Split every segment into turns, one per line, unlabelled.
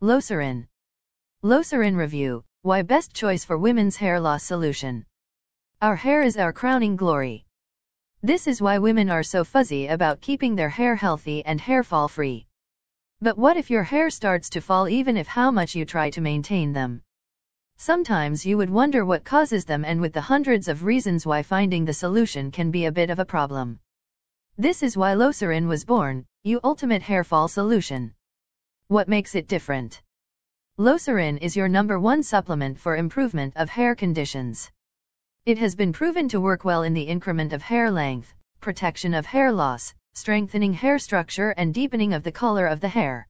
Locerin. Locerin Review, why best choice for women's hair loss solution. Our hair is our crowning glory. This is why women are so fuzzy about keeping their hair healthy and hair fall free. But what if your hair starts to fall even if how much you try to maintain them? Sometimes you would wonder what causes them and with the hundreds of reasons why finding the solution can be a bit of a problem. This is why Locerin was born, you ultimate hair fall solution. What makes it different? Locerin is your number one supplement for improvement of hair conditions. It has been proven to work well in the increment of hair length, protection of hair loss, strengthening hair structure and deepening of the color of the hair.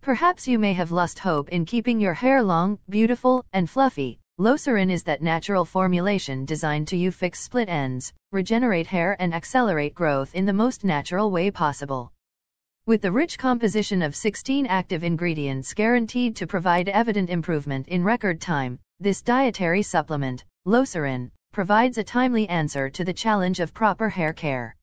Perhaps you may have lost hope in keeping your hair long, beautiful, and fluffy. Locerin is that natural formulation designed to you fix split ends, regenerate hair and accelerate growth in the most natural way possible. With the rich composition of 16 active ingredients guaranteed to provide evident improvement in record time, this dietary supplement, Locerin, provides a timely answer to the challenge of proper hair care.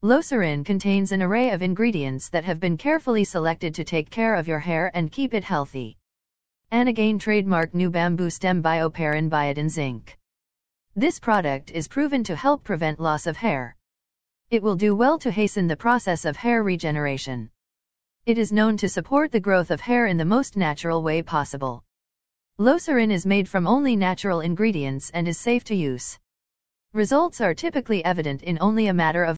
Locerin contains an array of ingredients that have been carefully selected to take care of your hair and keep it healthy. AnaGain trademark Nu bamboo stem BioPerine biotin zinc. This product is proven to help prevent loss of hair. It will do well to hasten the process of hair regeneration. It is known to support the growth of hair in the most natural way possible. Locerin is made from only natural ingredients and is safe to use. Results are typically evident in only a matter of